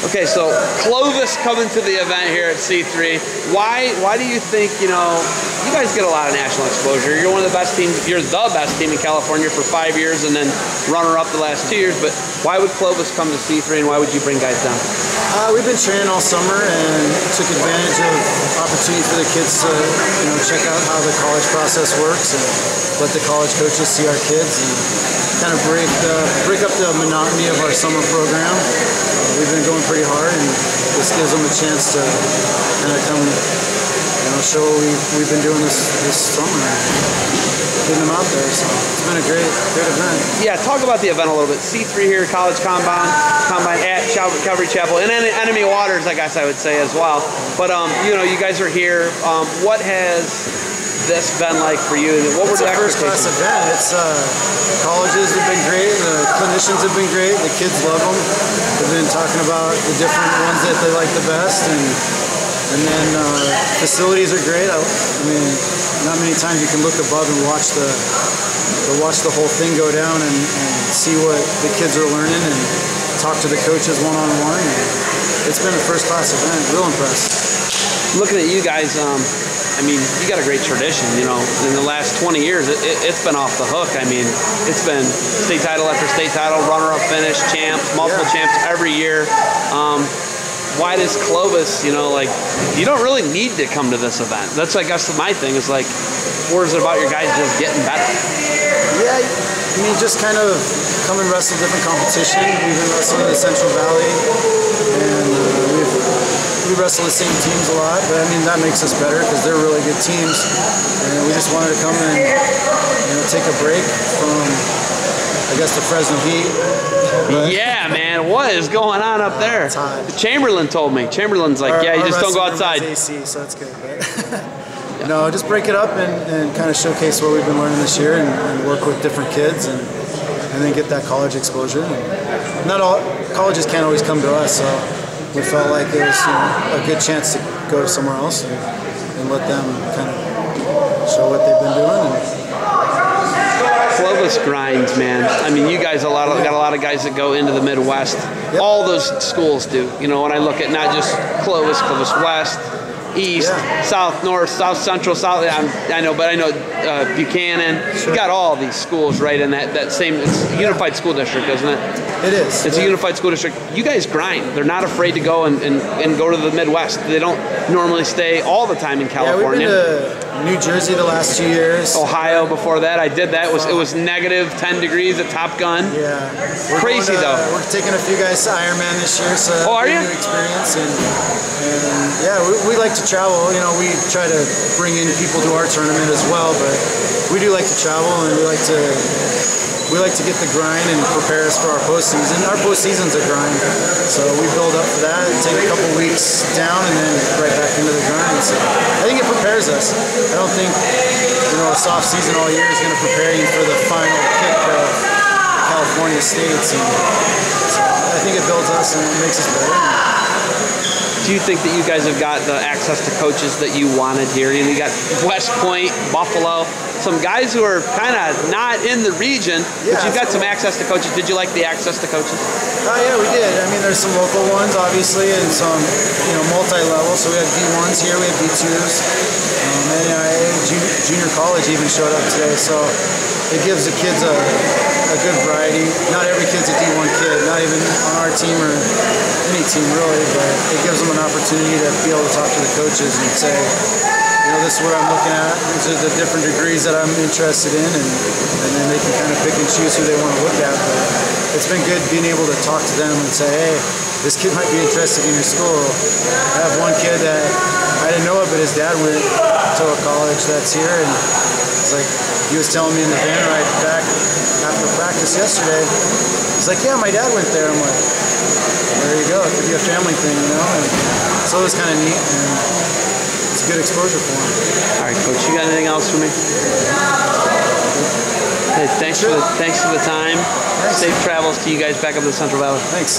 Okay, so Clovis coming to the event here at C3. Why why do you think, you know, you guys get a lot of national exposure. You're one of the best teams, you're the best team in California for five years and then runner up the last two years, but why would Clovis come to C3 and why would you bring guys down? Uh, we've been training all summer and took advantage of opportunity for the kids to you know check out how the college process works and let the college coaches see our kids and kind of break the, break up the monotony of our summer program. Uh, we've been going pretty hard and this gives them a chance to kind of come you know show what we've, we've been doing this this summer getting them out there. So it's been a great, great event. Yeah, talk about the event a little bit. C3 here, College Combine, Combine at Calvary Chapel, and Enemy Waters, I guess I would say as well. But um, you know, you guys are here. Um, what has this been like for you? What it's were the first class event. It's uh, colleges have been great. The clinicians have been great. The kids love them. They've been talking about the different ones that they like the best, and and then uh, facilities are great. I, I mean not many times you can look above and watch the, the watch the whole thing go down and, and, see what the kids are learning and talk to the coaches one on one. It's been a first class event. Real impressed. Looking at you guys, um, I mean, you got a great tradition. You know, in the last 20 years, it, has been off the hook. I mean, it's been state title after state title, runner-up finish, champs, multiple yeah. champs every year. Um, why does Clovis, you know, like, you don't really need to come to this event. That's, I guess, my thing is like, or is it about your guys just getting better? Yeah, I mean, just kind of come and wrestle different competition. We've been wrestling in the Central Valley, wrestle the same teams a lot, but I mean, that makes us better because they're really good teams. And we just wanted to come and, you know, take a break from, I guess, the Fresno Heat yeah, man, what is going on up there? Chamberlain told me. Chamberlain's like, our, yeah, you just don't go outside. AC, so that's good. But no, just break it up and, and kind of showcase what we've been learning this year and, and work with different kids and and then get that college exposure. And not all colleges can't always come to us, so we felt like it was you know, a good chance to go somewhere else and, and let them kind of show what they've been doing. Clovis grinds, man. I mean, you guys a lot of, got a lot of guys that go into the Midwest. Yep. All those schools do. You know, when I look at not just Clovis, Clovis West, East, yeah. South, North, South Central, South. I'm, i know, but I know uh, Buchanan. Sure. You got all these schools right in that that same. It's unified school district, isn't it? It is. It's yeah. a unified school district. You guys grind. They're not afraid to go and, and, and go to the Midwest. They don't normally stay all the time in California. Yeah, we've been to New Jersey the last two years. Ohio before that. I did that. It was it was negative 10 degrees at Top Gun. Yeah. We're Crazy to, though. We're taking a few guys to Ironman this year, so oh, are you? new experience and, and yeah, we, we like to travel. You know, we try to bring in people to our tournament as well, but we do like to travel and we like to we like to get the grind and prepare us for our postseason. Our postseason's a grind, so we build up for that, take a couple weeks down, and then right back into the grind. So I think it prepares us. I don't think you know a soft season all year is going to prepare you for the final kick of California states. And so I think it builds us and it makes us better do you think that you guys have got the access to coaches that you wanted here? You, know, you got West Point, Buffalo, some guys who are kind of not in the region, yeah, but you've got some access to coaches. Did you like the access to coaches? Oh yeah, we did. I mean, there's some local ones, obviously, and some you know multi-level. So we have D1s here, we have D2s, um, NAIA, junior, junior college even showed up today. So it gives the kids a, a good variety. Not every kid's a D1 kid, not even on our team or any team really, but it gives them an opportunity to be able to talk to the coaches and say, you know, this is what I'm looking at. These are the different degrees that I'm interested in, and, and then they can kind of pick and choose who they want to look at. But it's been good being able to talk to them and say, hey, this kid might be interested in your school. I have one kid that I didn't know it, but his dad went to a college that's here, and it's like he was telling me in the van ride back after practice yesterday. He's like, yeah, my dad went there. I'm like, there you go. It could be a family thing, you know. And so it was kind of neat, and it's a good exposure for him. All right, coach. You got anything else for me? Hey, thanks sure. for the thanks for the time. Thanks. Safe travels to you guys back up to the Central Valley. Thanks.